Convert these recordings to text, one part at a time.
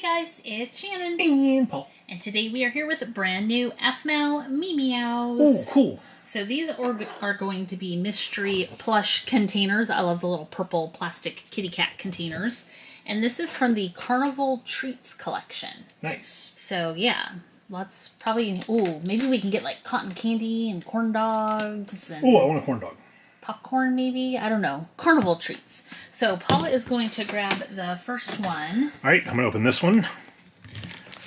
guys, it's Shannon. And Paul. And today we are here with a brand new Aphmau Mee Meows. Oh, cool. So these are, are going to be mystery plush containers. I love the little purple plastic kitty cat containers. And this is from the Carnival Treats collection. Nice. So yeah, let's probably, ooh, maybe we can get like cotton candy and corn dogs and Oh, I want a corn dog. Popcorn maybe. I don't know. Carnival treats. So Paula is going to grab the first one. All right, I'm going to open this one.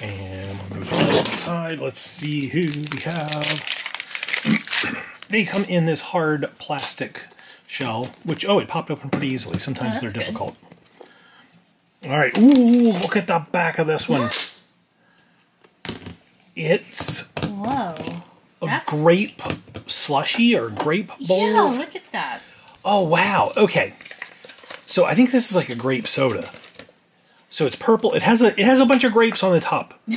And I'm to move this one aside. Let's see who we have. they come in this hard plastic shell, which, oh, it popped open pretty easily. Sometimes Oh, they're good. difficult. All right. Ooh, look at the back of this one. It's Whoa. a That's- grape slushy or grape bowl. Yeah, look at that. Oh wow. Okay. So I think this is like a grape soda. So it's purple. It has a it has a bunch of grapes on the top.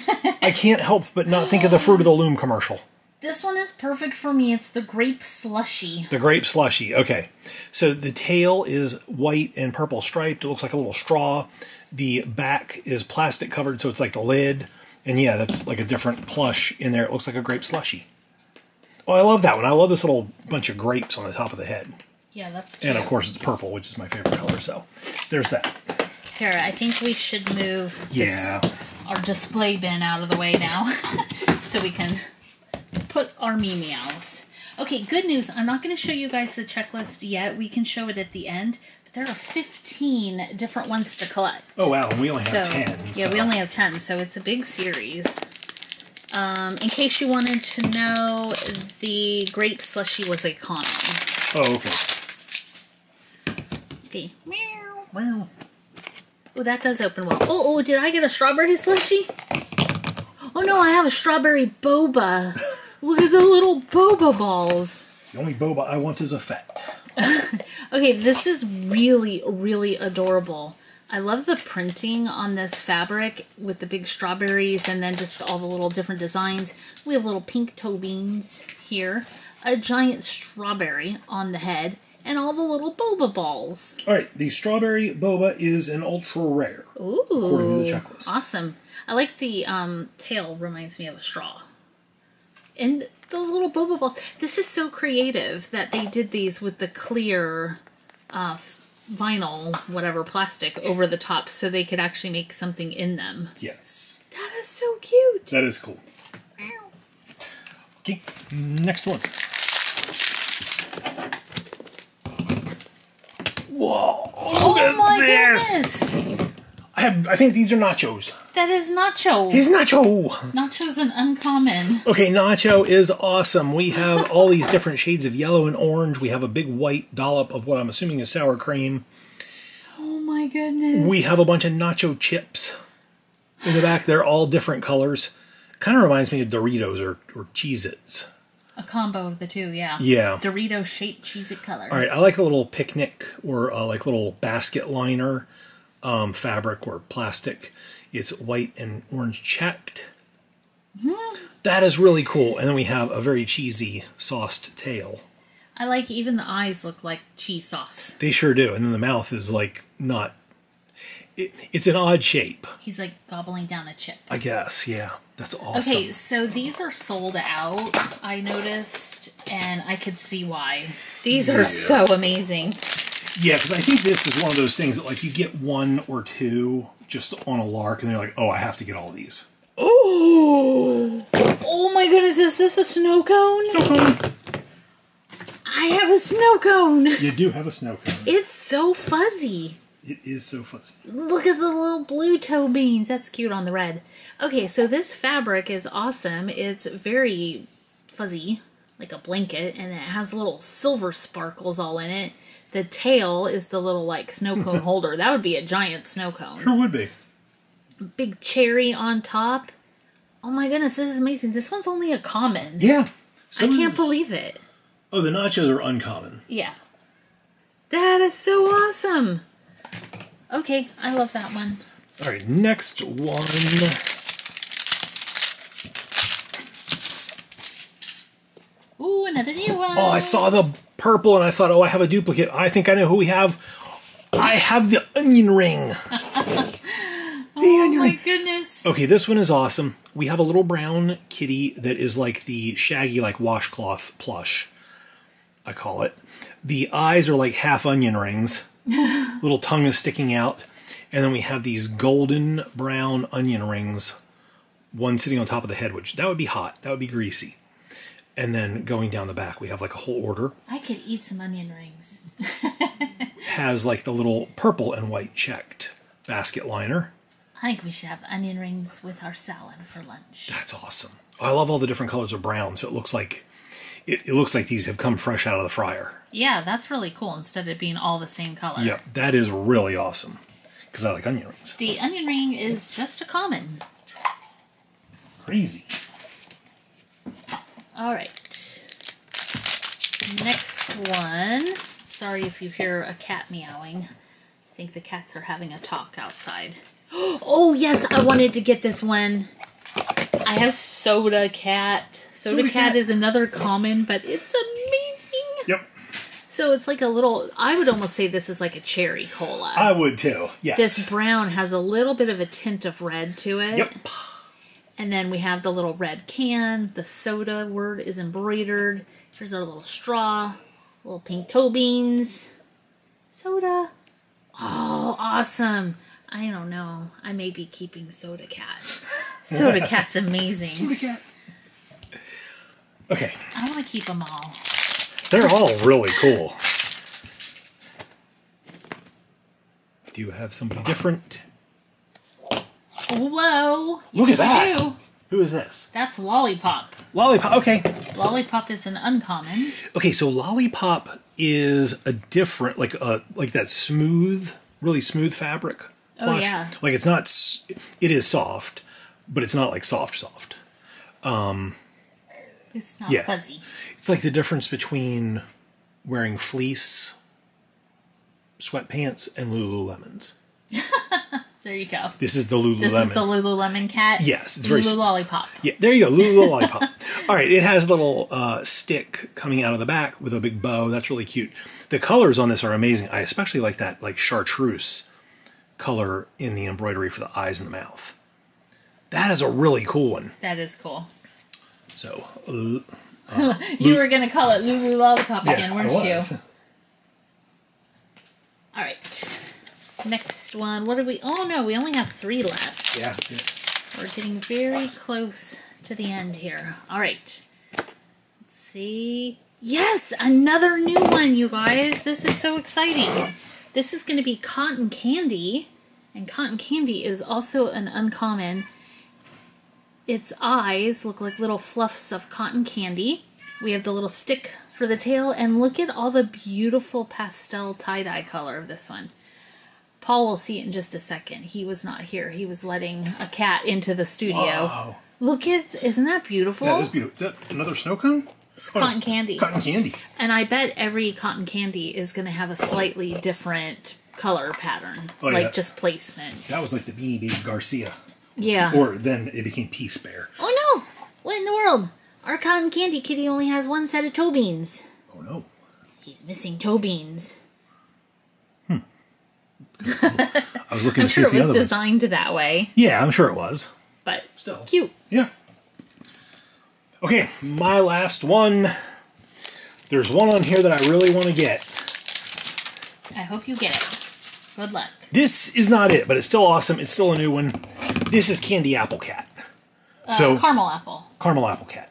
I can't help but not think of the Fruit of the Loom commercial. This one is perfect for me. It's the grape slushy. The grape slushy. Okay. So the tail is white and purple striped. It looks like a little straw. The back is plastic covered, so it's like the lid. And yeah, that's like a different plush in there. It looks like a grape slushy. Oh, I love that one. I love this little bunch of grapes on the top of the head. Yeah, that's cute. And of course, it's purple, which is my favorite color. So there's that. Here, I think we should move this, Yeah. our display bin out of the way now so we can put our Mee Meows. Okay, good news. I'm not going to show you guys the checklist yet. We can show it at the end. But there are 15 different ones to collect. Oh wow, and we only So, have ten. yeah, so- we only have 10, so it's a big series. Um, in case you wanted to know, the grape slushy was a common. Oh okay. Okay. Meow. Meow. Oh, that does open well. Oh, oh, did I get a strawberry slushy? Oh no, I have a strawberry boba. Look at the little boba balls. The only boba I want is a fat. Okay, this is really, really adorable. I love the printing on this fabric with the big strawberries and then just all the little different designs. We have little pink toe beans here, a giant strawberry on the head, and all the little boba balls. All right, the strawberry boba is an ultra rare. Ooh. According to the checklist. Awesome. I like the um, tail reminds me of a straw. And those little boba balls. This is so creative that they did these with the clear uh, vinyl, whatever, plastic over the top so they could actually make something in them. Yes, That is so cute. that is cool. Okay, next one. Whoa! Look oh at my this! goodness. I have. I think these are nachos. That is Nacho. He's nacho. Nacho's an uncommon. Okay, nacho is awesome. We have all these different shades of yellow and orange. We have a big white dollop of what I'm assuming is sour cream. Oh my goodness. We have a bunch of nacho chips in the back. They're all different colors. Kind of reminds me of Doritos or, or Cheez Its. a combo of the two, yeah. Yeah. Dorito shaped cheese it color. All right, I like a little picnic or uh, like little basket liner um, fabric or plastic. It's white and orange checked. That is really cool. And then we have a very cheesy sauced tail. I like even the eyes look like cheese sauce. They sure do. And then the mouth is like not. It, it's an odd shape, He's like gobbling down a chip. I guess. Yeah, that's awesome. Okay, so these are sold out, I noticed, and I could see why. These are so amazing. Yeah, because I think this is one of those things that like you get one or two just on a lark, and they're like, "Oh, I have to get all these." Oh! Oh my goodness, is this a snow cone? I have a snow cone! You do have a snow cone. It's so fuzzy. It is so fuzzy. Look at the little blue toe beans. That's cute on the red. Okay, so this fabric is awesome. It's very fuzzy, like a blanket, and it has little silver sparkles all in it. The tail is the little like snow cone holder. That would be a giant snow cone. Sure would be. Big cherry on top. Oh my goodness, this is amazing. This one's only a common. Yeah. I can't believe it. Oh, the nachos are uncommon. Yeah. That is so awesome. Okay, I love that one. All right, next one. Ooh, another new one. Oh, I saw the purple and I thought, oh, I have a duplicate. I think I know who we have. I have the onion ring. the onion Oh my goodness. Okay, this one is awesome. We have a little brown kitty that is like the shaggy, like washcloth plush. I call it. The eyes are like half onion rings. little tongue is sticking out. And then we have these golden brown onion rings, one sitting on top of the head, which that would be hot. That would be greasy. And then going down the back, we have like a whole order. I could eat some onion rings. Has like the little purple and white checked basket liner. I think we should have onion rings with our salad for lunch. That's awesome. I love all the different colors of brown, so it looks like it, it looks like these have come fresh out of the fryer. Yeah, that's really cool instead of being all the same color. Yep, that is really awesome because I like onion rings. The onion ring is just a common. Crazy. All right. Next one. Sorry if you hear a cat meowing. I think the cats are having a talk outside. Oh, yes, I wanted to get this one. I have Soda Cat. Soda, Soda Cat, Cat. is another common, but it's amazing. Yep, So it's like a little, I would almost say this is like a cherry cola. I would too. Yes. this brown has a little bit of a tint of red to it. Yep. And then we have the little red can. The soda word is embroidered. Here's our little straw, little pink toe beans, soda. Oh, awesome! I don't know. I may be keeping Soda Cat. Soda Cat's amazing. Soda Cat. Okay, I want to keep them all. they're all really cool. Do you have somebody different? Whoa! Look at that. You. Who is this? That's Lollipop. Lollipop. Okay. Lollipop is an uncommon. Okay, so lollipop is a different, like a like that smooth, really smooth fabric. Oh, plush. yeah. Like it's not. It is soft, but it's not like soft soft. Um, it's not Yeah. fuzzy. It's like the difference between wearing fleece sweatpants and Lululemons. There you go. This is the Lululemon. This is the Lululemon cat. Yes, it's very Lulu Lollipop. Yeah, there you go, Lulu Lollipop. All right, it has a little uh, stick coming out of the back with a big bow. That's really cute. The colors on this are amazing. I especially like that like chartreuse color in the embroidery for the eyes and the mouth. That is a really cool one. That is cool. So, uh, You were gonna call it Lulu Lollipop yeah, again, weren't you? All right. Next one. What did we? Oh no, we only have three left. Yeah. We're getting very close to the end here. All right. Let's see. Yes, another new one, you guys. This is so exciting. This is going to be cotton candy, and cotton candy is also an uncommon. Its eyes look like little fluffs of cotton candy. We have the little stick for the tail, and look at all the beautiful pastel tie dye color of this one. Paul will see it in just a second. He was not here. He was letting a cat into the studio. Wow. Look at, isn't that beautiful? That is beautiful. Is that another snow cone? It's cotton candy. Cotton candy. And I bet every cotton candy is going to have a slightly different color pattern, Oh, like yeah. just placement. That was like the Beanie Baby Garcia. Yeah. Or then it became Peace Bear. oh no! What in the world? Our cotton candy kitty only has one set of toe beans. Oh no. He's missing toe beans. I was looking I'm to see sure if it the was other ones. designed that way, Yeah, I'm sure it was. but Still. cute. Yeah. Okay, my last one. There's one on here that I really want to get. I hope you get it. Good luck. This is not it, but it's still awesome. It's still a new one. This is Candy Apple Cat. so, Uh, caramel apple. caramel apple cat.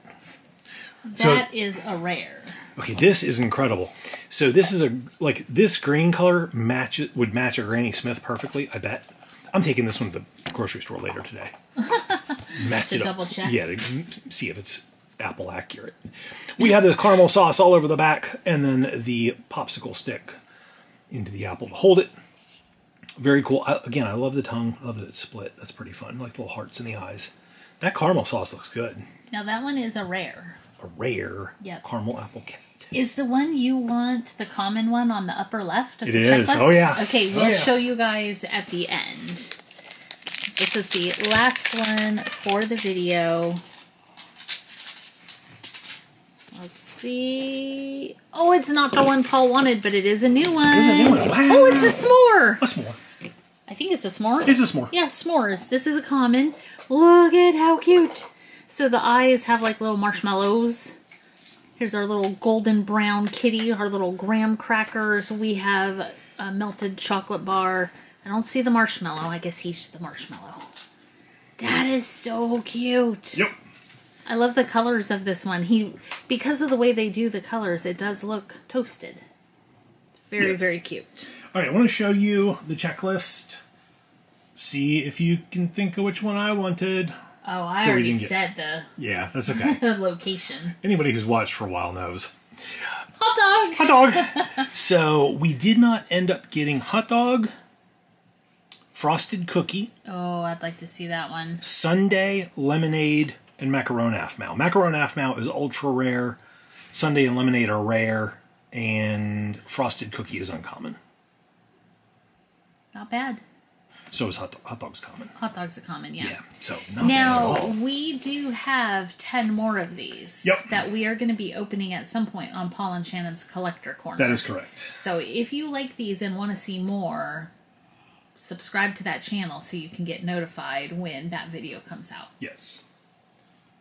So- That is a rare. Okay, this is incredible. So this is a like this green color matches would match a Granny Smith perfectly. I bet. I'm taking this one to the grocery store later today. Match To it up. check? Yeah, to see if it's apple accurate. We have this caramel sauce all over the back, and then the popsicle stick into the apple to hold it. Very cool. I, again, I love the tongue. I love that it's split. That's pretty fun. Like little hearts in the eyes. That caramel sauce looks good. Now that one is a rare. A rare Yep. caramel apple. Is the one you want the common one on the upper left of It the is. checklist? Oh, yeah. Okay, Oh, we'll yeah. show you guys at the end. This is the last one for the video. Let's see. Oh, it's not the one Paul wanted, but it is a new one. is a new one. Wow. Oh, it's a s'more. What's more? I think it's a s'more. It's a s'more. Yeah, s'mores. This is a common. Look at how cute. So the eyes have like little marshmallows. Here's our little golden brown kitty, our little graham crackers. We have a melted chocolate bar. I don't see the marshmallow. I guess he's the marshmallow. That is so cute. Yep. I love the colors of this one. He because of the way they do the colors, it does look toasted. Very, Yes. very cute. All right, I want to show you the checklist. See if you can think of which one I wanted. Oh, I already get- said the Yeah, that's okay. location. Anybody who's watched for a while knows. Hot dog. Hot dog. so we did not end up getting hot dog, frosted cookie, Oh, I'd like to see that one. sundae lemonade, and macaron Aphmau. Macaron Aphmau is ultra rare. sundae and lemonade are rare, and frosted cookie is uncommon. Not bad. So is hot, hot dog's common. Hot dog's are common, yeah. Yeah. So not bad at Now all. we do have ten more of these Yep. that we are going to be opening at some point on Paul and Shannon's collector corner. That is correct. So if you like these and want to see more, subscribe to that channel so you can get notified when that video comes out. Yes.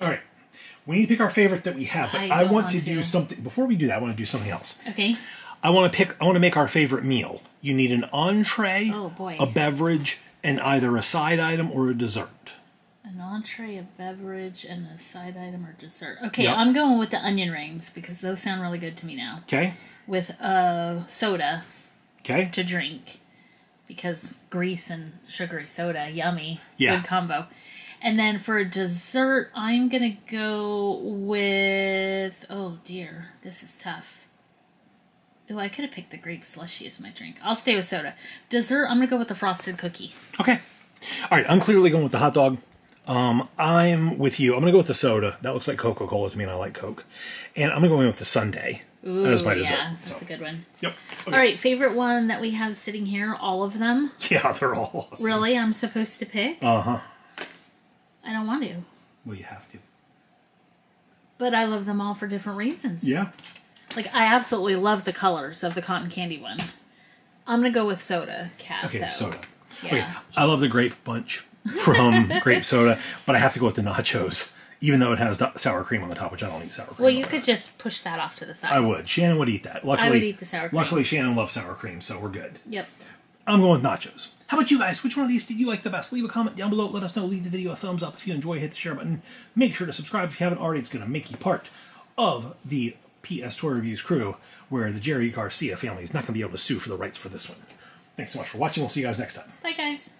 All right. We need to pick our favorite that we have, but I I, don't want want to, to. do something. Before we do that, I want to do something else. Okay. I want to pick. I want to make our favorite meal. You need an entree, Oh, boy. a beverage, and either a side item or a dessert. An entree, a beverage, and a side item or dessert. Okay, Yep. I'm going with the onion rings because those sound really good to me now. Okay. With a soda Okay. to drink because grease and sugary soda, yummy, Yeah. good combo. And then for a dessert, I'm gonna go with oh dear, this is tough. Oh, I could have picked the grape slushy as my drink. I'll stay with soda. Dessert, I'm gonna go with the frosted cookie. Okay. All right. I'm clearly going with the hot dog. Um, I'm with you. I'm going to go with the soda. That looks like Coca Cola to me, and I like Coke. And I'm going to go with the sundae Ooh, as my dessert. yeah, that's So, a good one. Yep. Okay. All right, favorite one that we have sitting here, all of them. Yeah, they're all awesome. Really, I'm supposed to pick? Uh huh. I don't want to, Well, you have to. but I love them all for different reasons. Yeah. Like I absolutely love the colors of the cotton candy one. I'm gonna go with soda cat Okay, though. soda. Yeah. Okay, I love the grape bunch from grape soda, but I have to go with the nachos, even though it has sour cream on the top, which I don't eat sour cream. Well, you could just push that off to the side. I would. Shannon would eat that. Luckily, would eat the sour cream. Luckily, Shannon loves sour cream, so we're good. Yep. I'm going with nachos. How about you guys? Which one of these did you like the best? Leave a comment down below. Let us know. Leave the video a thumbs up if you enjoy. Hit the share button. Make sure to subscribe if you haven't already. It's going to make you part of the PS Toy Reviews crew, where the Jerry Garcia family is not going to be able to sue for the rights for this one. Thanks so much for watching. We'll see you guys next time. Bye guys.